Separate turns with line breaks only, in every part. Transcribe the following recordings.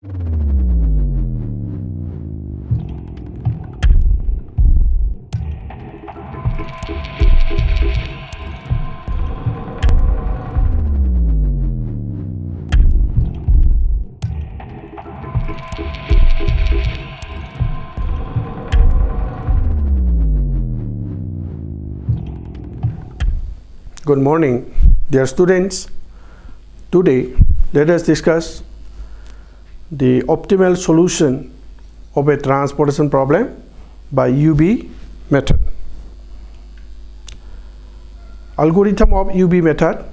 Good morning, dear students. Today, let us discuss the optimal solution of a transportation problem by UV method. Algorithm of UV method.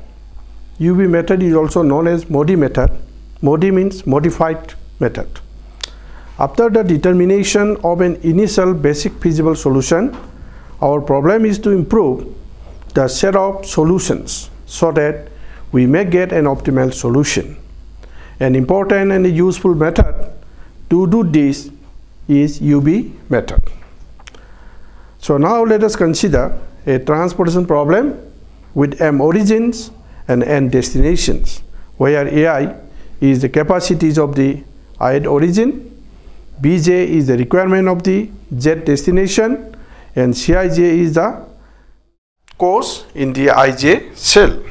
UV method is also known as MODI method. MODI means modified method. After the determination of an initial basic feasible solution, our problem is to improve the set of solutions so that we may get an optimal solution. An important and useful method to do this is UV method. So now let us consider a transportation problem with M origins and N destinations where AI is the capacities of the ith origin, Bj is the requirement of the Z destination and Cij is the course in the ij cell.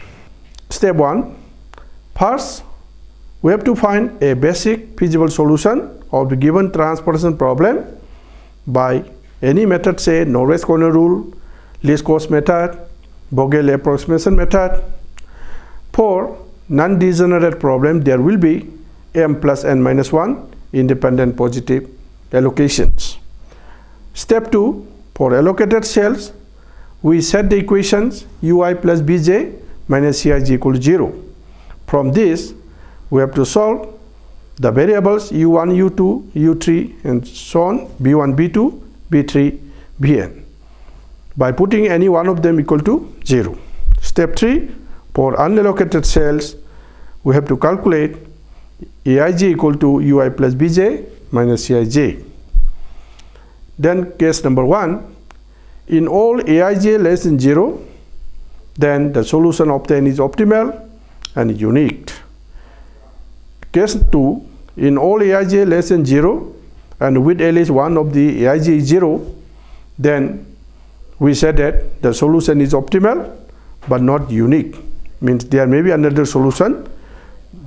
Step 1. First, we have to find a basic feasible solution of the given transportation problem by any method say northwest corner rule, least cost method, Vogel approximation method. For non-degenerate problem there will be m plus n minus 1 independent positive allocations. Step 2 for allocated cells we set the equations ui plus bj minus cij equal to 0. From this, we have to solve the variables u1, u2, u3 and so on, b1, b2, b3, bn by putting any one of them equal to 0. Step 3, for unallocated cells, we have to calculate aij equal to ui plus bj minus cij. Then case number 1, in all aij less than 0 then the solution obtained is optimal and unique case 2 in all aij less than 0 and with at least one of the aij is 0 then we said that the solution is optimal but not unique means there may be another solution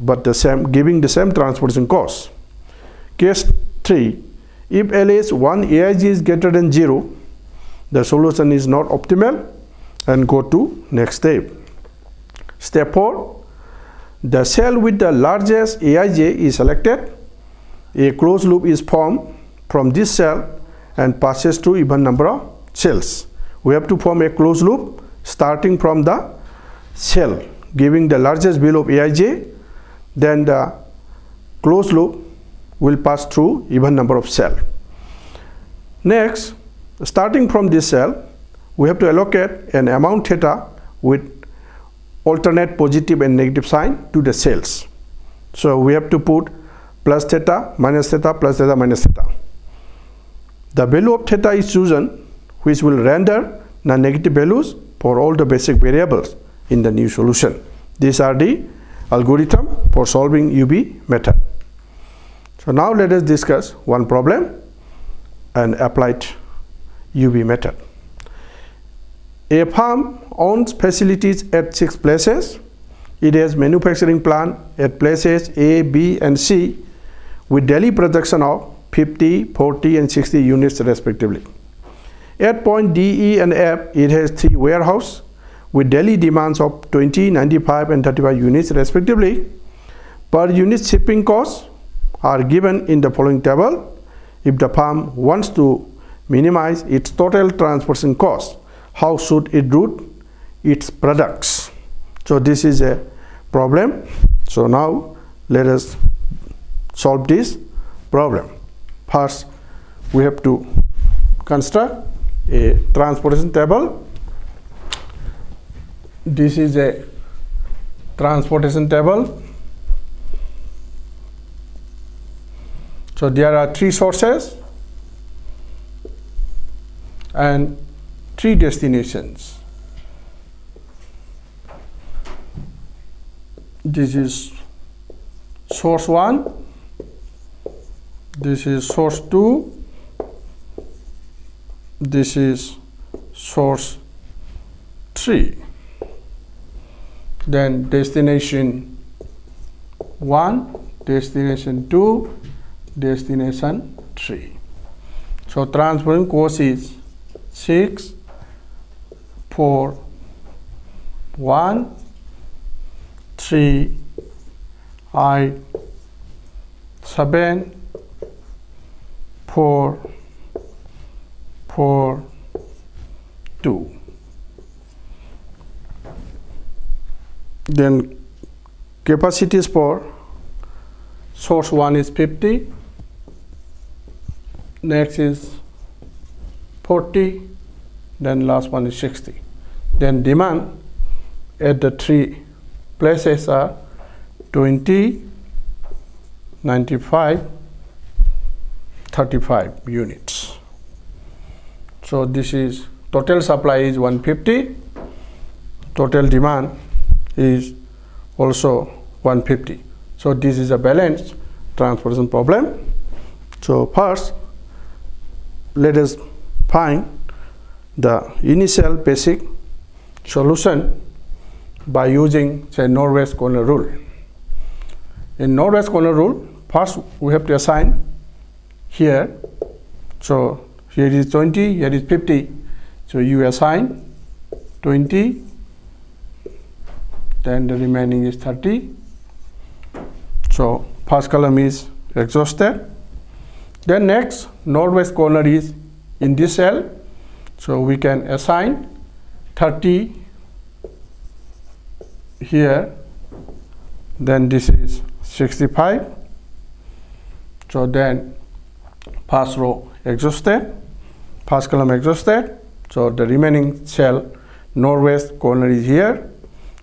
but the same giving the same transportation cost case 3 if at least one aij is greater than 0 the solution is not optimal and go to next step. Step 4 the cell with the largest Aij is selected. A closed loop is formed from this cell and passes through even number of cells. We have to form a closed loop starting from the cell giving the largest value of Aij then the closed loop will pass through even number of cell. Next starting from this cell we have to allocate an amount theta with alternate positive and negative sign to the cells. So we have to put plus theta minus theta plus theta minus theta. The value of theta is chosen which will render the negative values for all the basic variables in the new solution. These are the algorithm for solving UV method. So now let us discuss one problem and apply it UV method. A farm owns facilities at six places. It has manufacturing plant at places A, B and C with daily production of 50, 40 and 60 units respectively. At point D, E and F, it has three warehouses with daily demands of 20, 95 and 35 units respectively. Per unit shipping costs are given in the following table. If the farm wants to minimize its total transportation cost. How should it route its products? So this is a problem. So now let us solve this problem. First, we have to construct a transportation table. This is a transportation table. So there are three sources and three destinations. This is source 1, this is source 2 this is source 3 then destination 1 destination 2 destination 3 so transferring course is 6 4 1 3 I 7 4 4 2 then capacities for source 1 is 50 next is 40 then last one is 60 then demand at the three places are 20 95 35 units. So this is total supply is 150 total demand is also 150 so this is a balanced transformation problem. So first let us find the initial basic solution by using say northwest corner rule. In northwest corner rule, first we have to assign here. So here is 20, here is 50. So you assign 20, then the remaining is 30. So first column is exhausted. Then next, northwest corner is in this cell. So we can assign 30 here. Then this is 65. So then first row exhausted, first column exhausted. So the remaining cell northwest corner is here.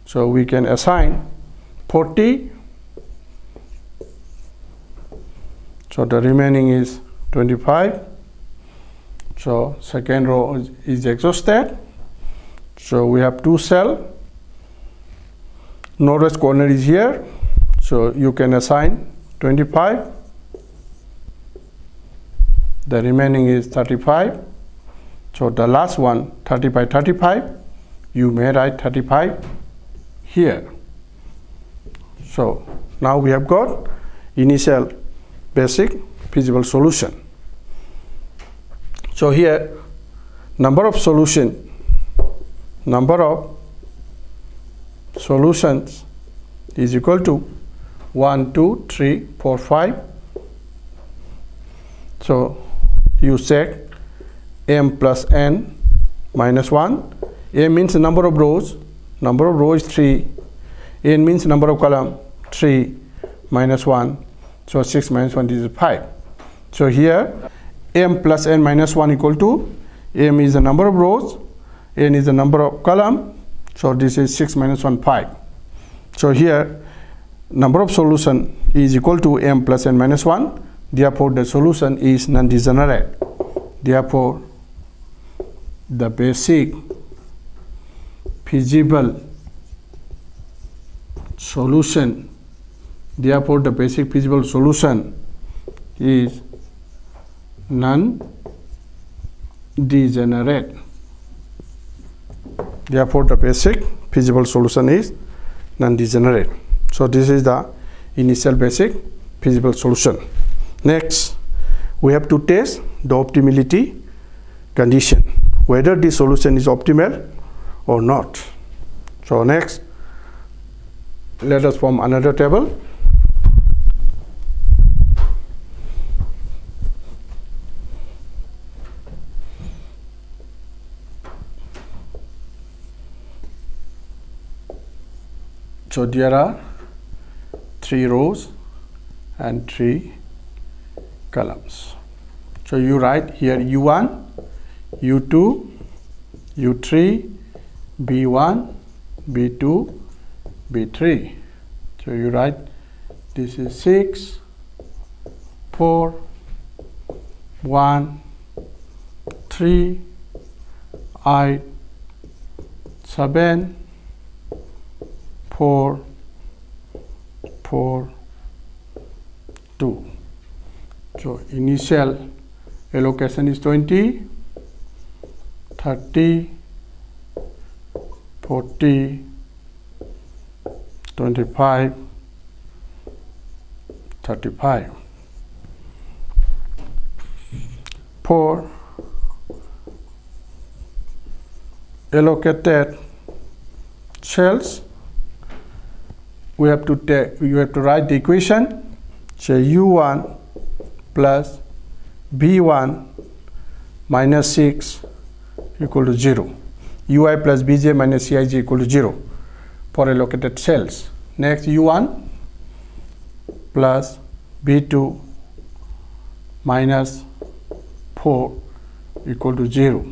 So we can assign 40 so the remaining is 25 so second row is, is exhausted so we have two cell. Northwest corner is here. So you can assign 25 the remaining is 35 so the last one 35 35 you may write 35 here. So now we have got initial basic feasible solution. So here number of solution number of solutions is equal to 1 2 3 4 5 so you check m plus n minus 1 m means number of rows. Number of rows is 3 n means number of column 3 minus 1 so 6 minus 1 is 5. So here m plus n minus 1 equal to m is the number of rows, n is the number of column. So this is 6 minus 1 5. So here number of solution is equal to m plus n minus 1. Therefore the solution is non-degenerate. Therefore the basic feasible solution Therefore, the basic feasible solution is non-degenerate. Therefore, the basic feasible solution is non-degenerate. So, this is the initial basic feasible solution. Next, we have to test the optimality condition, whether the solution is optimal or not. So, next, let us form another table So there are three rows and three columns. So you write here U1, U2, U3, B1, B2, B3. So you write this is 6, 4, 1, 3, I, 7, four, four, two.
So initial allocation is 20, 30, 40, 25, 35. For allocated cells, we have to take, you have to write the equation, say u1 plus b1 minus 6 equal to 0 ui plus bj minus cij equal to 0 for allocated cells. Next u1 plus b2 minus 4 equal to 0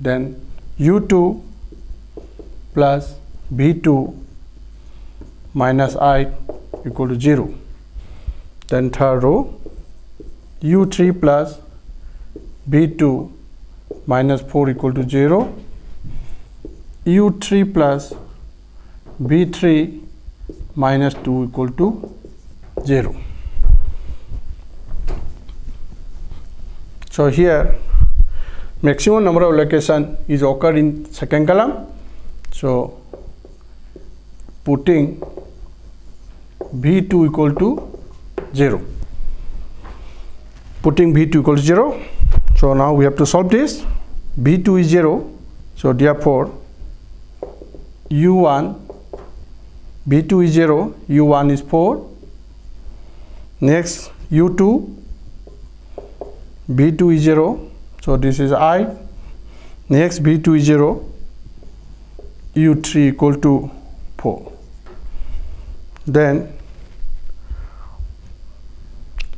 then u2 plus b2 minus i equal to 0 then third row u3 plus b2 minus 4 equal to 0 u3 plus b3 minus 2 equal to 0 so here maximum number of location is occurred in second column. So putting v2 equal to 0 putting v2 equal to 0 so now we have to solve this. V2 is 0 so therefore u1 v2 is 0 u1 is 4 next u2 v2 is 0 so this is i. Next v2 is 0 u3 equal to 4 then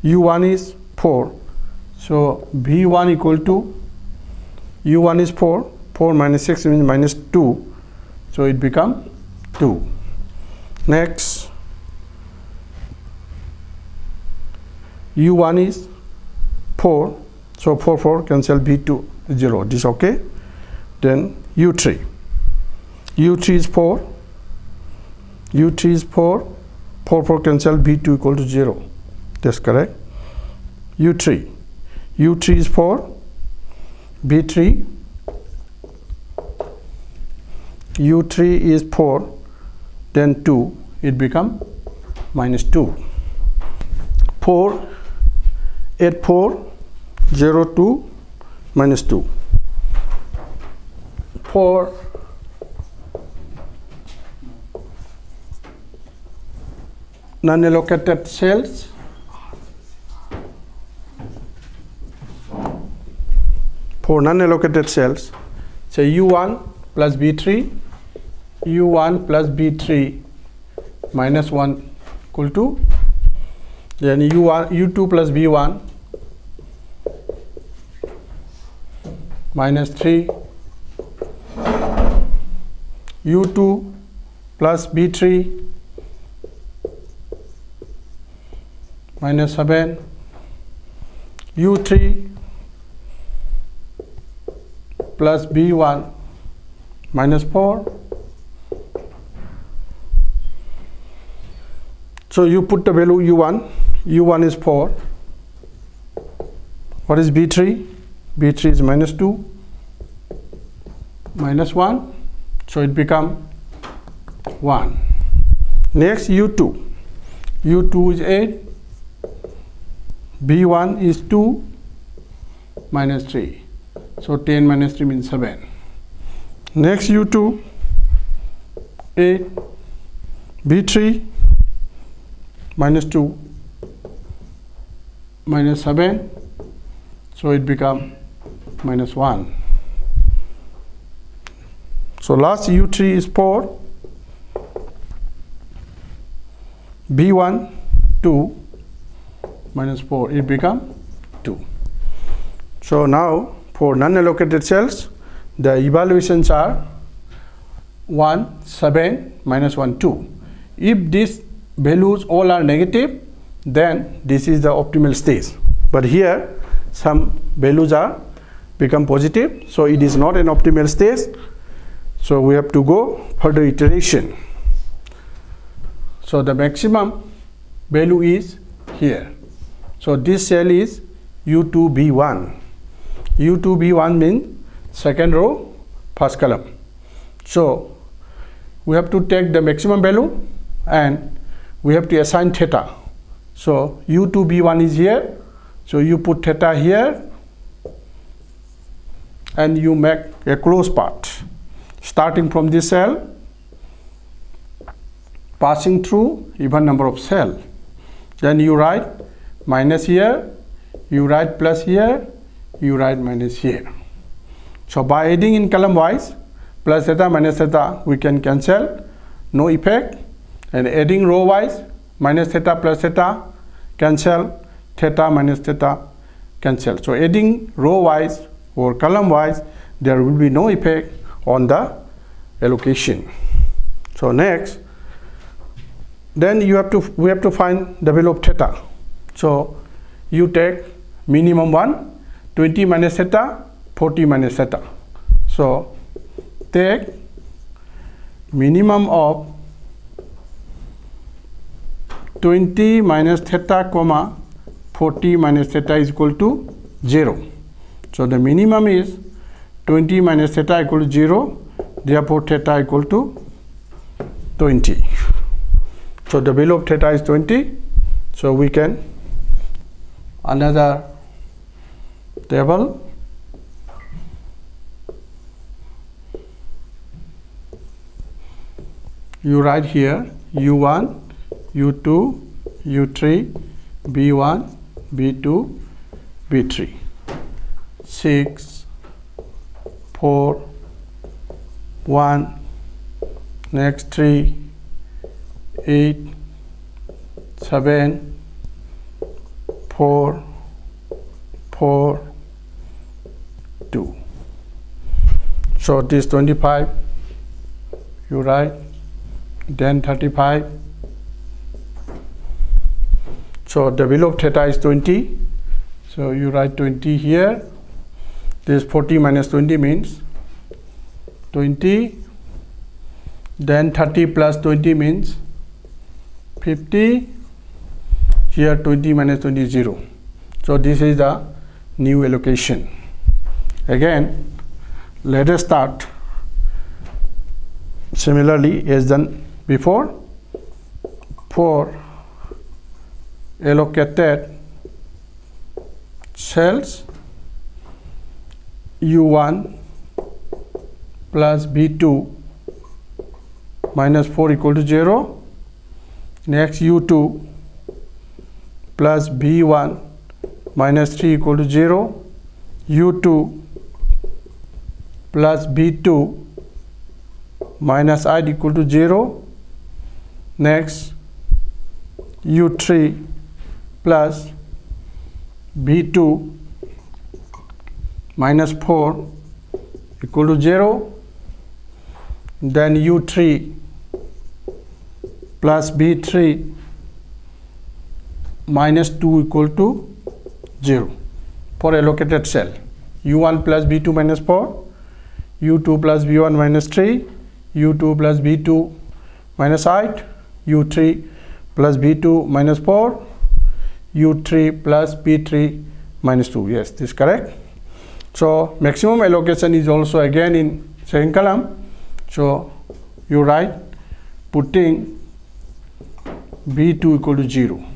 u1 is 4 so v1 equal to u1 is 4 4 minus 6 means minus 2 so it become 2 next u1 is 4 so 4 4 cancel v2 0 this okay? Then u3 u3 is 4 u3 is 4 4 4 cancel v2 equal to 0 that's correct. U3 u3 is 4 b3 u3 is 4 then 2 it become minus 2 4 8 4 0 2 minus 2 4 non-allocated cells? For non-allocated cells? Say u1 plus b3 u1 plus b3 minus 1 equal to then u1 u2 plus b1 minus 3 u2 plus b3 minus 7 u3 plus b1 minus 4 so you put the value u1 u1 is 4 what is b3 b3 is minus 2 minus 1 so it become 1 next u2 u2 is 8 b1 is 2 minus 3 so 10 minus 3 means 7 next u2 8 b3 minus 2 minus 7 so it become minus 1 so last u3 is 4 b1 2 minus 4 it become 2 so now for non-allocated cells the evaluations are 1 7 minus 1 2 if these values all are negative then this is the optimal stage. But here some values are become positive so it is not an optimal stage. So we have to go further iteration. So the maximum value is here so this cell is u2b1 u2b1 means second row first column. So we have to take the maximum value and we have to assign theta. So u2b1 is here. So you put theta here and you make a closed path starting from this cell passing through even number of cell. Then you write minus here you write plus here you write minus here. So by adding in column wise plus theta minus theta we can cancel. No effect. And adding row wise minus theta plus theta cancel. Theta minus theta cancel. So adding row wise or column wise there will be no effect on the allocation. So next then you have to we have to find the value of theta so you take minimum one 20 minus theta 40 minus theta. So take minimum of 20 minus theta comma 40 minus theta is equal to 0 so the minimum is 20 minus theta equal to 0 therefore theta equal to 20 so the value of theta is 20 so we can another table. You write here u1 u2 u3 b1 b2 b3 6 4 1 next 3 8 7 4 4 2 so this 25 you write then 35 so the value of theta is 20 so you write 20 here. This 40 minus 20 means 20 then 30 plus 20 means 50 here 20 minus 20 is 0 so this is the new allocation. Again let us start. Similarly as done before for allocated cells u1 plus b2 minus 4 equal to 0 next u2 plus b1 minus 3 equal to 0 u2 plus b2 minus i equal to 0 next u3 plus b2 minus 4 equal to 0 then u3 plus b3 minus 2 equal to 0 for allocated cell. U1 plus b2 minus 4 u2 plus b1 minus 3 u2 plus b2 minus 8 u3 plus b2 minus 4 u3 plus b3 minus 2 yes this is correct. So maximum allocation is also again in second column. So you write putting b2 equal to 0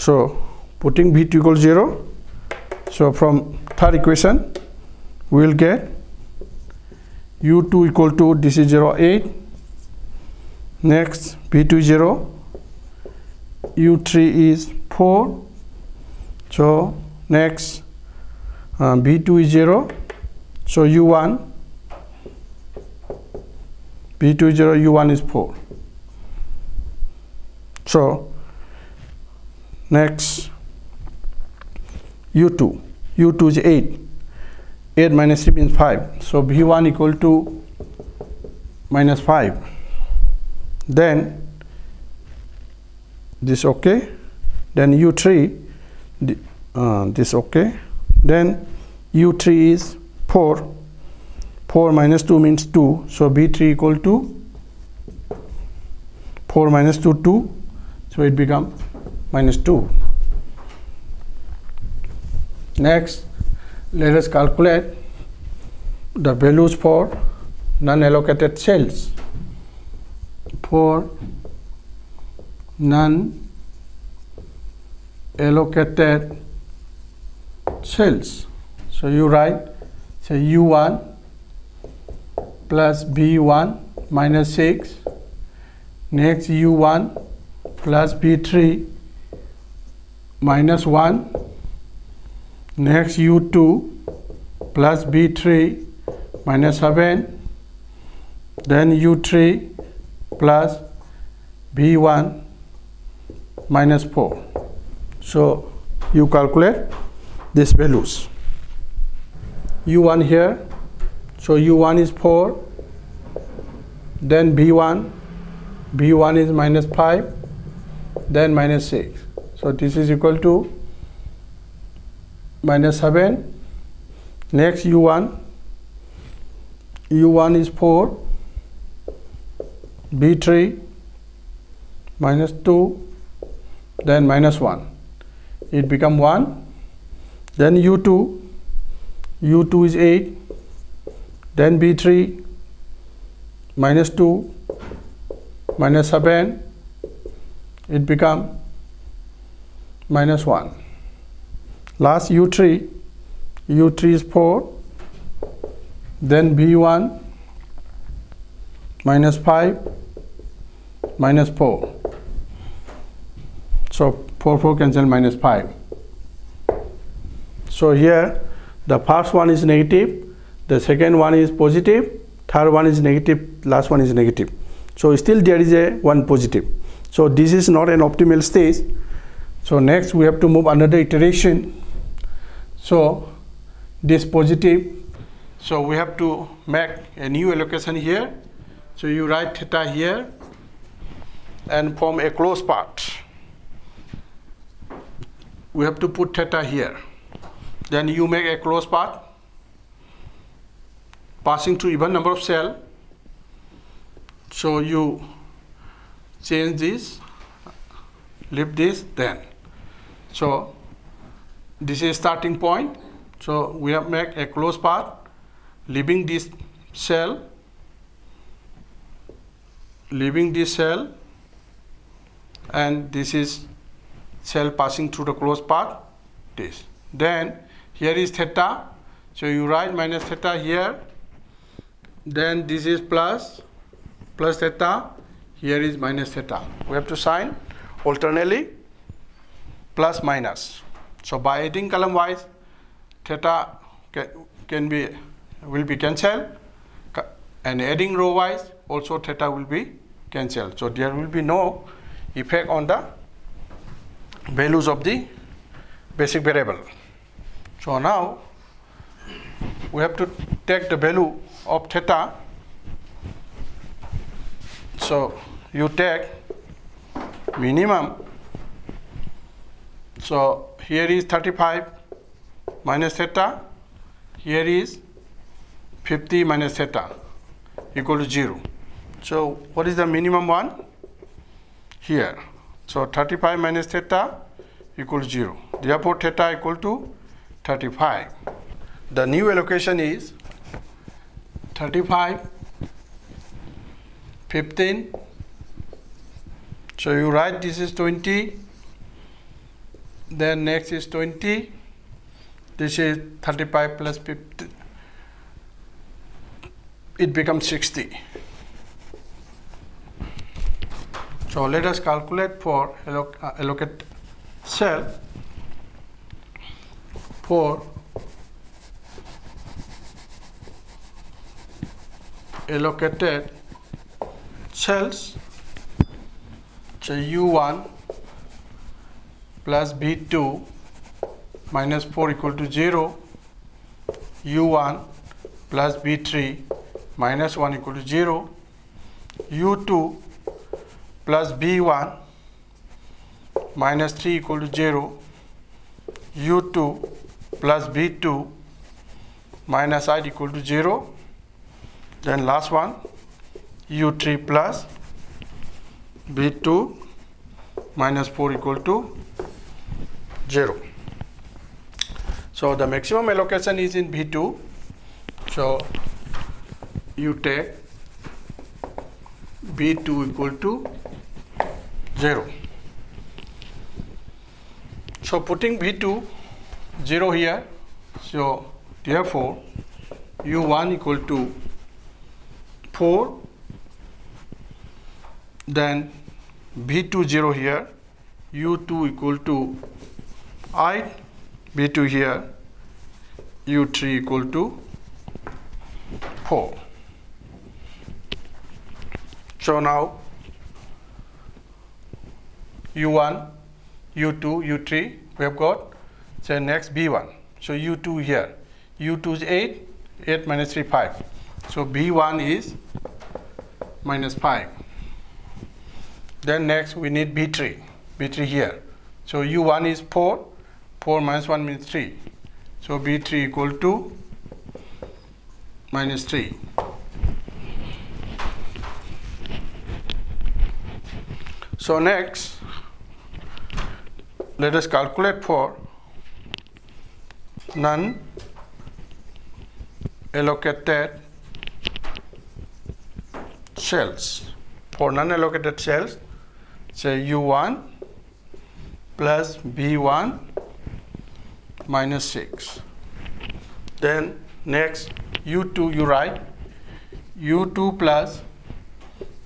so putting b2 equal to 0 so from third equation we will get u2 equal to this is 0 8 next b2 0 u3 is 4 so next uh, b2 is 0 so u1 b2 is 0 u1 is 4 so next. U2 u2 is 8 8 minus 3 means 5 so v1 equal to minus 5 then this okay. Then u3 uh, this okay. Then u3 is 4 4 minus 2 means 2 so b3 equal to 4 minus 2 2 so it become minus 2 next let us calculate the values for non-allocated cells. For non-allocated cells. So you write say u1 plus b1 minus 6 next u1 plus b3 minus 1 next u2 plus b3 minus 7 then u3 plus b1 minus 4 so you calculate these values. U1 here so u1 is 4 then b1 b1 is minus 5 then minus 6 so this is equal to minus 7 next u1 u1 is 4 b3 minus 2 then minus 1 it become 1 then u2 u2 is 8 then b3 minus 2 minus 7 it become minus 1 last u3 u3 is 4 then b1 minus 5 minus 4 so 4 4 cancel minus 5 so here the first one is negative the second one is positive third one is negative last one is negative. So still there is a one positive. So this is not an optimal stage so next we have to move another iteration. So this positive so we have to make a new allocation here. So you write theta here and form a closed part. we have to put theta here. Then you make a closed part passing through even number of cell. So you change this leave this then so this is starting point. So we have make a closed path leaving this cell leaving this cell and this is cell passing through the closed path this. Then here is theta. So you write minus theta here. Then this is plus plus theta. Here is minus theta. We have to sign. Alternately plus minus so by adding column wise, theta can be will be cancelled, and adding row wise also theta will be cancelled. So there will be no effect on the values of the basic variable. So now we have to take the value of theta. So you take minimum. So here is 35 minus theta. Here is 50 minus theta equal to 0 so what is the minimum one? Here. So 35 minus theta equal to 0 therefore theta equal to 35 the new allocation is 35 15 so you write this is 20 then next is 20 this is 35 plus 50 it becomes 60 so let us calculate for alloc uh, allocate cell for allocated cells. So u1 plus B2 minus 4 equal to 0 U1 plus B3 minus 1 equal to 0 U2 plus B1 minus 3 equal to 0 U2 plus B2 minus I equal to 0 then last one U3 plus B2 minus 4 equal to 0 So the maximum allocation is in V2. So you take V2 equal to 0. So putting V2 0 here, so therefore U1 equal to 4, then V2 0 here, U2 equal to 8, V2 here, U3 equal to 4. So now U1, U2, U3 we have got. So next B1. So U2 here. U2 is 8, 8 minus 3, 5. So B1 is minus 5. Then next we need B3. B3 here. So U1 is 4, 4 minus 1 means 3. So B3 equal to minus 3. So next, let us calculate for non-allocated cells. For non-allocated cells, say U1 plus B1 minus 6. Then next U2 you write U2 plus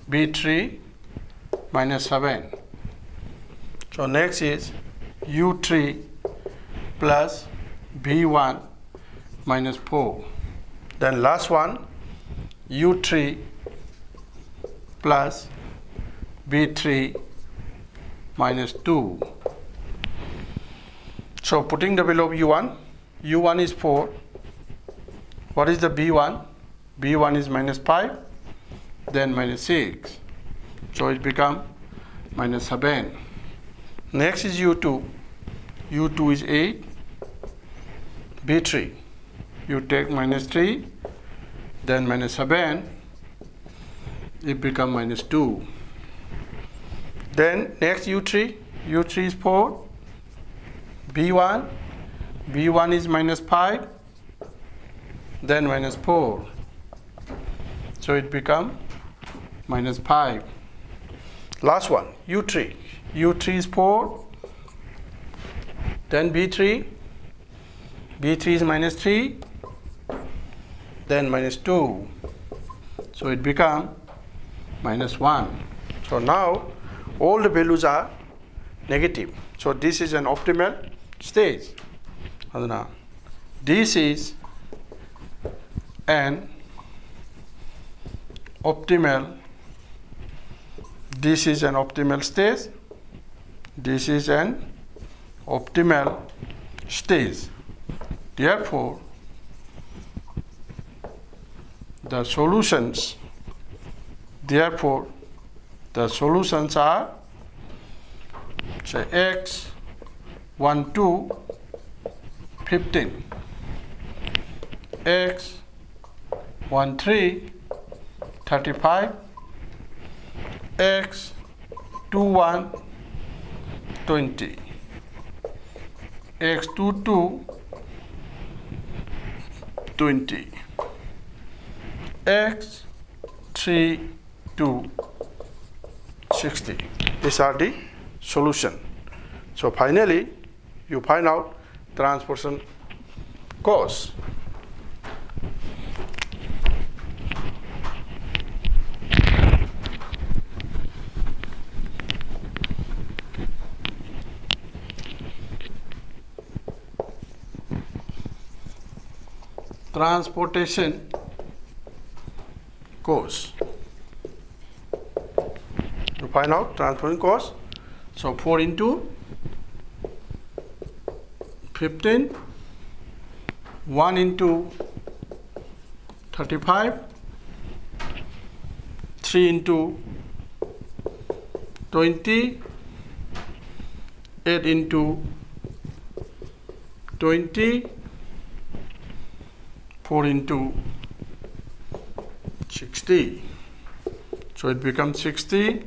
B3 minus 7. So next is U3 plus B1 minus 4. Then last one U3 plus B3 minus 2. So putting the value of U1, U1 is 4. What is the B1? B1 is minus 5, then minus 6. So it become minus 7. Next is U2. U2 is 8. B3. You take minus 3, then minus 7. It become minus 2. Then next U3. U3 is 4. B1. B1 is minus 5. Then minus 4. So it become minus 5. Last one, U3. U3 is 4. Then B3. B3 is minus 3. Then minus 2. So it become minus 1. So now all the values are negative. So this is an optimal stage. ಅದನ್ನ this is an optimal this is an optimal stage this is an optimal stage therefore the solutions therefore the solutions are say x 1 2 15 x 1 3 35 x 2 1 20 x 2 2 20 x 3 2 60 these are the solution. So finally you find out transportation cost transportation cost. To find out transportation cost, so 4 into 15, 1 into 35, 3 into 20, 8 into 20, 4 into 60 so it becomes 60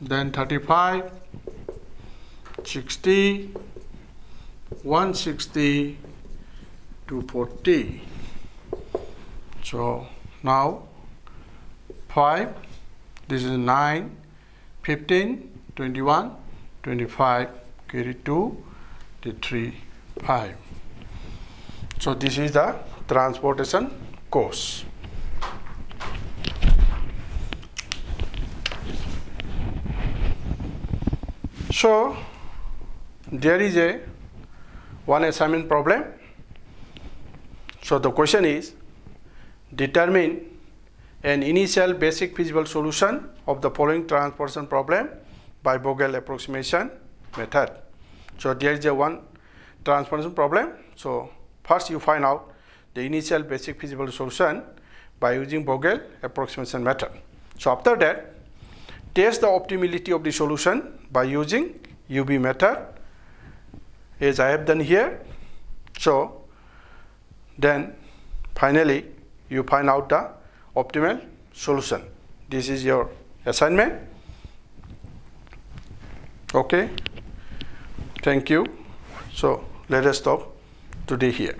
then 35 60 160 to 40 so now 5 this is 9 15 21 25 carry 2 the 3 5 so this is the transportation cost so there is a one assignment problem so the question is determine an initial basic feasible solution of the following transportation problem by Vogel approximation method. So there is a one transportation problem. So first you find out the initial basic feasible solution by using Vogel approximation method. So after that, test the optimality of the solution by using UV method as I have done here. So then finally you find out the optimal solution. This is your assignment. Okay. Thank you. So let us stop today here.